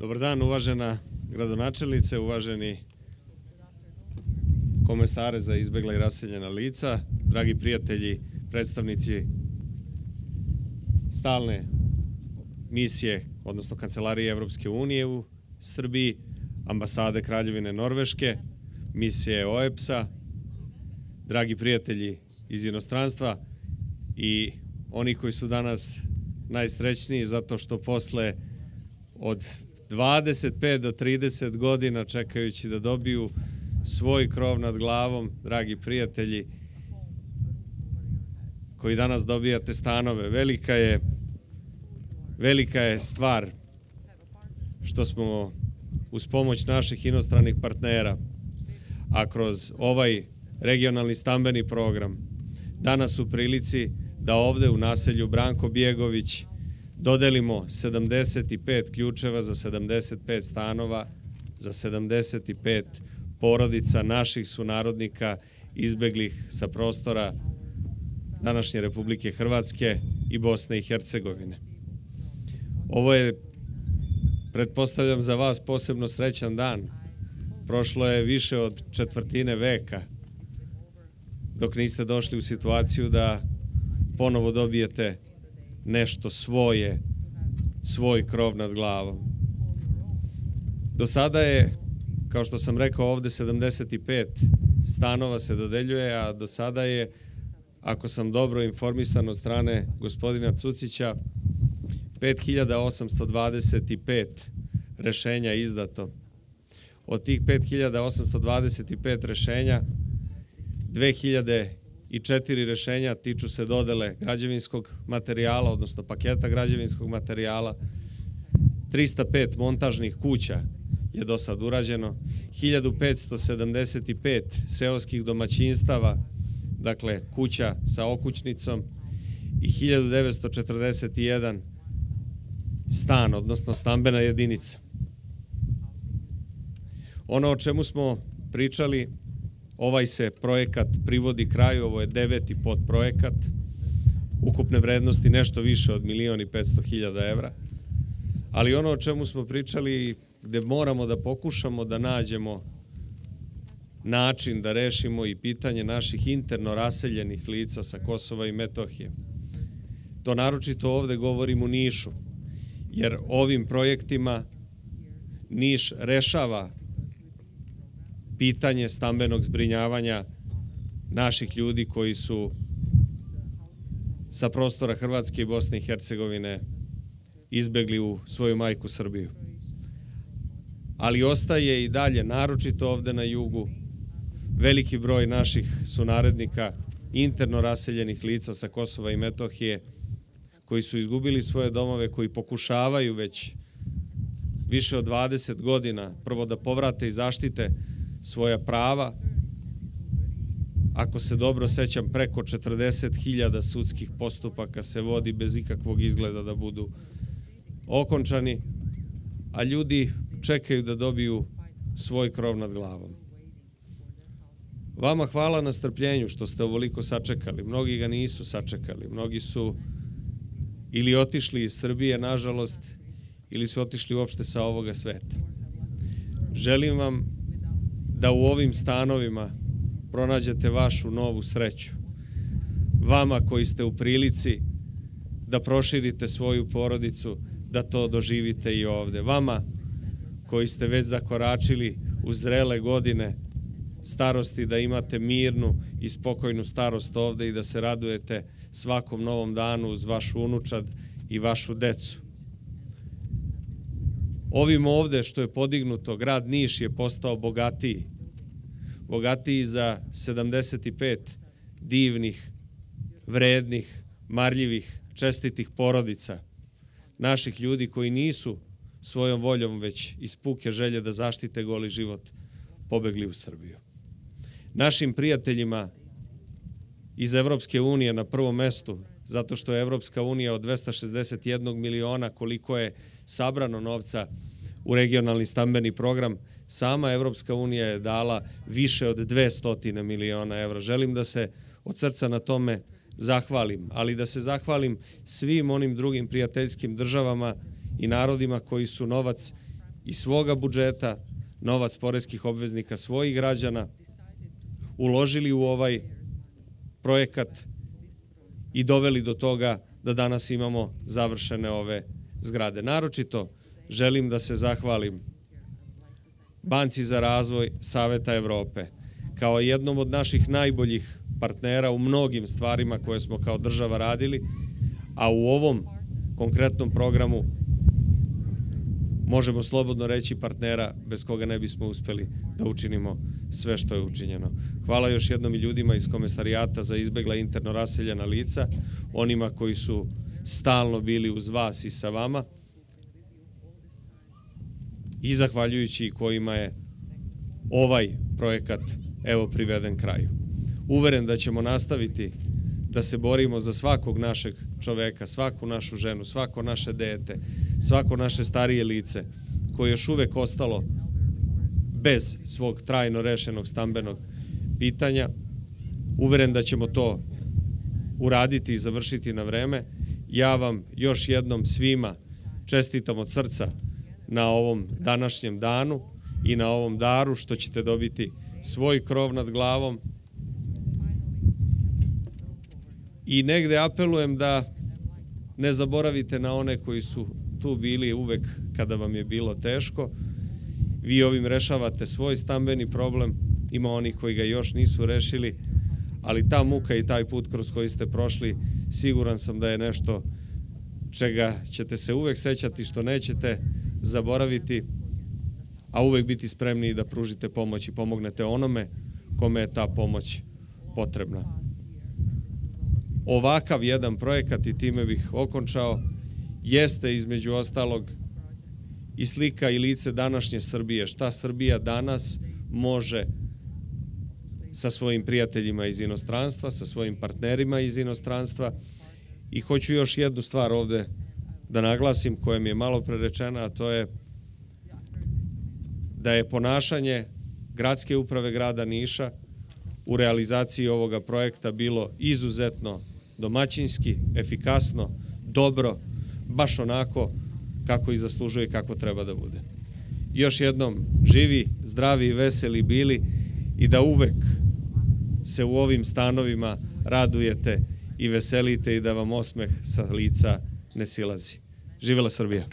Dobar dan, uvažena gradonačelnice, uvaženi komesare za izbegla i raseljena lica, dragi prijatelji, predstavnici stalne misije, odnosno Kancelarije Evropske unije u Srbiji, ambasade Kraljevine Norveške, misije OEPS-a, dragi prijatelji iz inostranstva i oni koji su danas najsrećniji zato što posle od 25 do 30 godina čekajući da dobiju svoj krov nad glavom, dragi prijatelji, koji danas dobijate stanove. Velika je velika je stvar što smo uz pomoć naših inostranih partnera, a kroz ovaj regionalni stambeni program danas u prilici da ovde u naselju Branko Bjegović dodelimo 75 ključeva za 75 stanova, za 75 porodica naših sunarodnika izbeglih sa prostora današnje Republike Hrvatske i Bosne i Hercegovine. Ovo je, pretpostavljam za vas, posebno srećan dan. Prošlo je više od četvrtine veka dok niste došli u situaciju da ponovo dobijete nešto svoje, svoj krov nad glavom. Do sada je, kao što sam rekao ovde, 75 stanova se dodeljuje, a do sada je, ako sam dobro informisan od strane gospodina Cucića, 5825 rešenja izdato. Od tih 5825 rešenja, 2004 rešenja tiču se dodele građevinskog materijala, odnosno paketa građevinskog materijala, 305 montažnih kuća je do sad urađeno, 1575 seoskih domaćinstava, dakle kuća sa okućnicom. I 1941 stan, odnosno stambena jedinica. Ono o čemu smo pričali, ovaj se projekat privodi kraju, ovo je deveti podprojekat, ukupne vrednosti nešto više od milioni 500 hiljada evra, ali ono o čemu smo pričali, gde moramo da pokušamo da nađemo način da rešimo i pitanje naših interno raseljenih lica sa Kosova i Metohije. To naročito ovde govorim u Nišu, jer ovim projektima Niš rešava pitanje stambenog zbrinjavanja naših ljudi koji su sa prostora Hrvatske i Bosne i Hercegovine izbegli u svoju majku Srbiju. Ali ostaje i dalje, naročito ovde na jugu, veliki broj naših sunarednika, interno raseljenih lica sa Kosova i Metohije, koji su izgubili svoje domove, koji pokušavaju već više od 20 godina prvo da povrate i zaštite svoja prava. Ako se dobro sećam, preko 40.000 sudskih postupaka se vodi bez ikakvog izgleda da budu okončani, a ljudi čekaju da dobiju svoj krov nad glavom. Vama hvala na strpljenju što ste ovoliko sačekali. Mnogi ga nisu sačekali. Mnogi su ili otišli iz Srbije, nažalost, ili su otišli uopšte sa ovoga sveta. Želim vam da u ovim stanovima pronađete vašu novu sreću. Vama koji ste u prilici da proširite svoju porodicu, da to doživite i ovde. Vama koji ste već zakoračili u zrele godine starosti, da imate mirnu i spokojnu starost ovde i da se radujete svakom novom danu uz vašu unučad i vašu decu. Ovim ovde što je podignuto, grad Niš je postao bogatiji. Bogatiji za 75 divnih, vrednih, marljivih, čestitih porodica. Naših ljudi koji nisu svojom voljom već iz puke želje da zaštite goli život pobegli u Srbiju. Našim prijateljima iz Evropske unije na prvom mestu, zato što je Evropska unija od 261 miliona koliko je sabrano novca u regionalni stambeni program, sama Evropska unija je dala više od 200 miliona evra. Želim da se od srca na tome zahvalim, ali da se zahvalim svim onim drugim prijateljskim državama i narodima koji su novac iz svoga budžeta, novac poreskih obveznika svojih građana, uložili u ovaj projekat i doveli do toga da danas imamo završene ove zgrade. Naročito želim da se zahvalim Banci za razvoj Saveta Evrope kao jednom od naših najboljih partnera u mnogim stvarima koje smo kao država radili, a u ovom konkretnom programu možemo slobodno reći partnera bez koga ne bismo uspeli da učinimo sve što je učinjeno. Hvala još jednom i ljudima iz komesarijata za izbegla interno raseljena lica, onima koji su stalno bili uz vas i sa vama i zahvaljujući kojima je ovaj projekat evo priveden kraju. Uveren da ćemo nastaviti da se borimo za svakog našeg čoveka, svaku našu ženu, svako naše dete, svako naše starije lice koje je još uvek ostalo bez svog trajno rešenog stambenog pitanja. Uveren da ćemo to uraditi i završiti na vreme. Ja vam još jednom svima čestitam od srca na ovom današnjem danu i na ovom daru što ćete dobiti svoj krov nad glavom, i negde apelujem da ne zaboravite na one koji su tu bili uvek kada vam je bilo teško. Vi ovim rešavate svoj stambeni problem, ima onih koji ga još nisu rešili, ali ta muka i taj put kroz koji ste prošli, siguran sam da je nešto čega ćete se uvek sećati, što nećete zaboraviti, a uvek biti spremni da pružite pomoć i pomognete onome kome je ta pomoć potrebna. Ovakav jedan projekat i time bih okončao jeste između ostalog i slika i lice današnje Srbije, šta Srbija danas može sa svojim prijateljima iz inostranstva, sa svojim partnerima iz inostranstva? I hoću još jednu stvar ovde da naglasim koja mi je malo prerečena, a to je da je ponašanje gradske uprave grada Niša u realizaciji ovoga projekta bilo izuzetno domaćinski, efikasno, dobro, baš onako kako i zaslužuje i kako treba da bude. Još jednom, živi, zdravi i veseli bili i da uvek se u ovim stanovima radujete i veselite i da vam osmeh sa lica ne silazi. Živela Srbija!